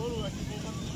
todo aquí.